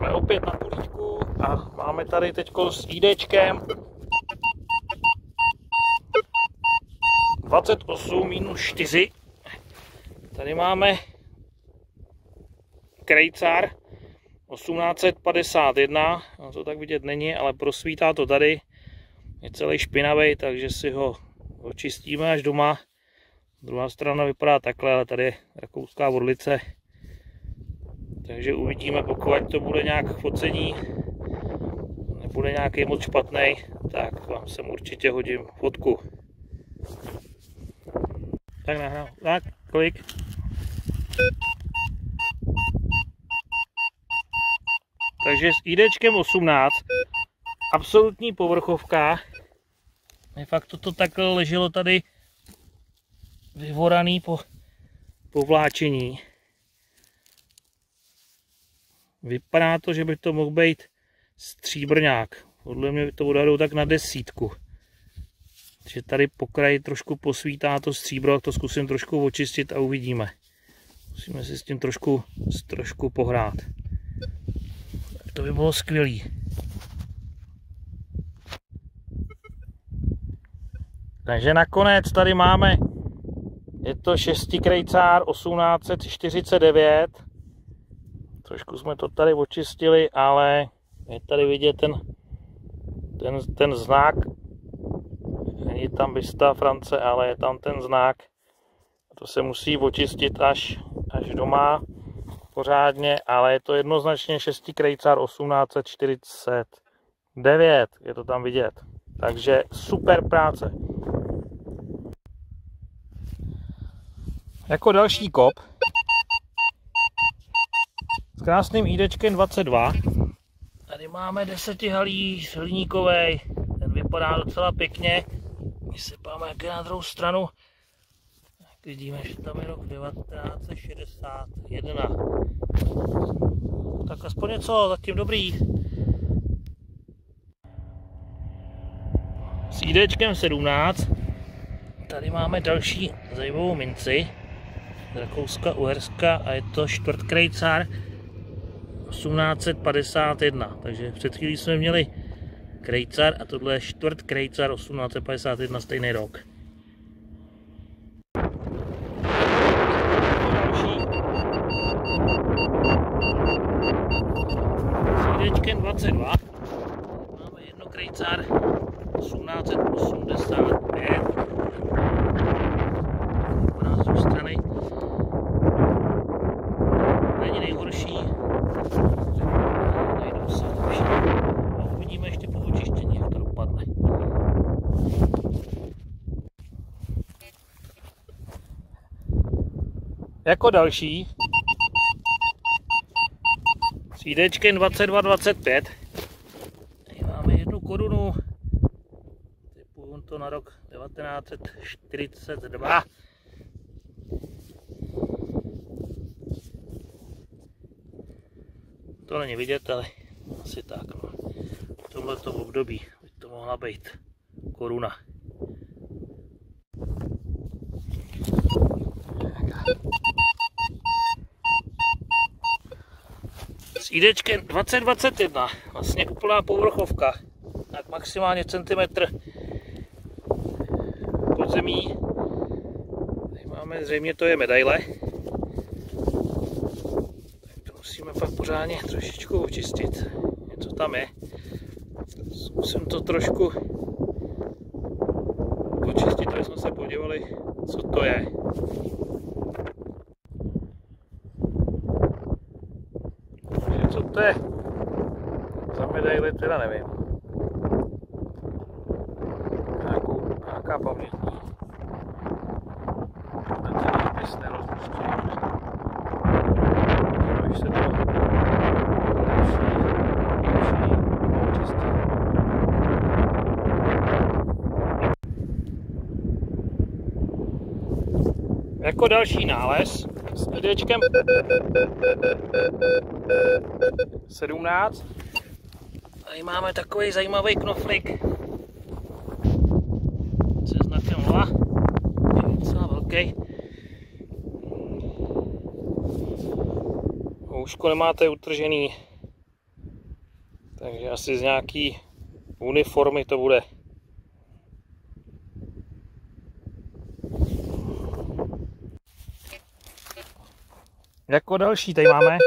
Jsme opět na políčku a máme tady teď s IDčkem 28 minus 4. Tady máme Krejcar 1851, no to tak vidět není, ale prosvítá to tady. Je celý špinavý, takže si ho očistíme až doma. Druhá strana vypadá takhle, ale tady je rakouská vodlice. Takže uvidíme, pokud to bude nějak focení, nebude nějaký moc špatný, tak vám sem určitě hodím fotku. Tak nahrál. Tak, klik. Takže s IDčkem 18, absolutní povrchovka. Je fakt toto takhle leželo tady vyvoraný po, po vláčení. Vypadá to, že by to mohl být stříbrňák. Podle mě to odhadou tak na desítku. Takže tady po kraji trošku posvítá to stříbro, tak to zkusím trošku očistit a uvidíme. Musíme si s tím trošku, trošku pohrát. To by bylo skvělý. Takže nakonec tady máme, je to šestikrejcár 1849. Trošku jsme to tady očistili, ale je tady vidět ten, ten, ten znak. Není tam Vista France, ale je tam ten znak. To se musí očistit až, až doma pořádně, ale je to jednoznačně 6 krejcár 1849, je to tam vidět. Takže super práce. Jako další kop s krásným IDčkem 22. Tady máme desetihalý hliníkový, ten vypadá docela pěkně. My se páme jak je na druhou stranu. Tak vidíme, že tam je rok 1961. Tak aspoň něco, zatím dobrý. S IDčkem 17. Tady máme další zajímavou minci. Z Rakouska, Uherska a je to čtvrtkrejcár 1851. Takže před chvílí jsme měli krejcar a tohle je čtvrt krejcar 1851 stejný rok. S 22 máme jedno krejcar 1885 z strany není nejhorší najdou se lepší a uvidíme ještě po očištění jak to dopadne jako další s IDčkem 2225 tady máme jednu korunu typu to na rok 1942 To není vidět, ale asi tak. No. V tomto období by to mohla být koruna. IDčkem 2021, vlastně úplná povrchovka, tak maximálně centimetr pod zemí. Tady máme, zřejmě to je medaile. musíme pak pořádně trošičku očistit. Něco tam je. Zkusím to trošku očistit, aby jsme se podívali, co to je. Takže co to je? Za medaily teda nevím. Nějakou, nějaká pamětní. Jako další nález s EDčkem 17. Tady máme takový zajímavý knoflik se znakem 0. Je docela velký. Úško nemáte utržený. Takže asi z nějaký uniformy to bude. Jako další tady máme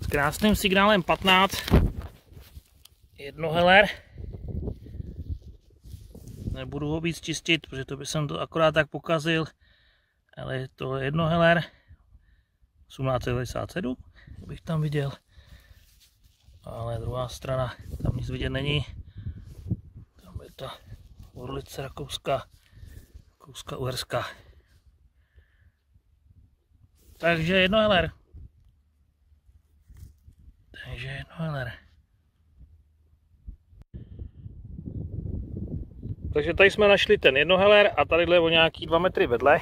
s krásným signálem 15 jednoheler. Nebudu ho víc čistit, protože to by jsem to akorát tak pokazil. Ale to je jednoheler 1897, bych tam viděl. Ale druhá strana, tam nic vidět není. Tam je ta orlice rakouská, rakouská uherská. Takže jednoheler. Takže jednoheler. Takže tady jsme našli ten jednoheler a tady o nějaký dva metry vedle.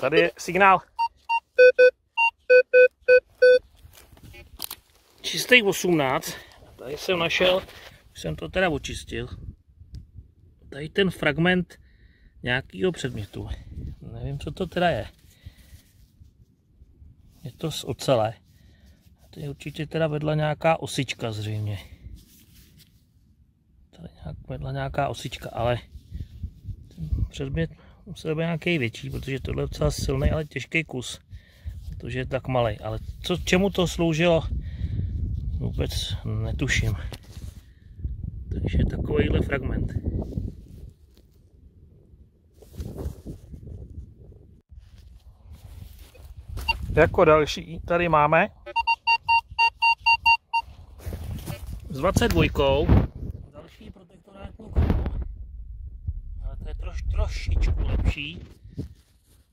Tady je signál. Čistý 18. Tady jsem našel, jsem to teda očistil. Tady ten fragment nějakého předmětu. Nevím, co to teda je. Je to z ocele. To je určitě teda vedla nějaká osička zřejmě. Tady nějak vedla nějaká osička, ale ten předmět musel být nějaký větší, protože tohle je docela silný, ale těžký kus. Protože je tak malý. Ale co, čemu to sloužilo, vůbec netuším. Takže takovýhle fragment. Jako další tady máme s 22 další protektorátní kolo, ale to je troš, trošičku lepší,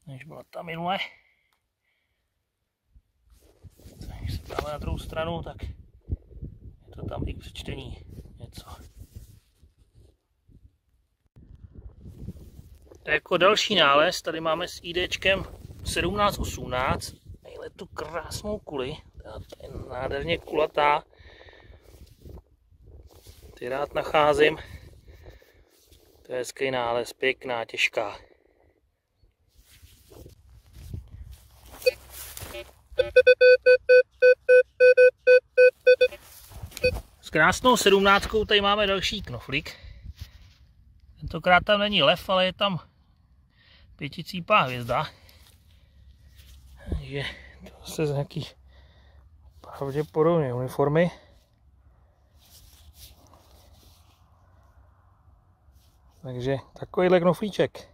než byla ta minule. Když se dáme na druhou stranu, tak je to tam i přečtení něco. Jako další nález tady máme s IDčkem 1718 tu krásnou kuli. Ta je nádherně kulatá. Ty rád nacházím. To je hezký nález, pěkná, těžká. S krásnou sedmnáctkou tady máme další knoflík. Tentokrát tam není lev, ale je tam pěticípá hvězda. Takže zase z nějaký pravděpodobně uniformy. Takže takovýhle knoflíček.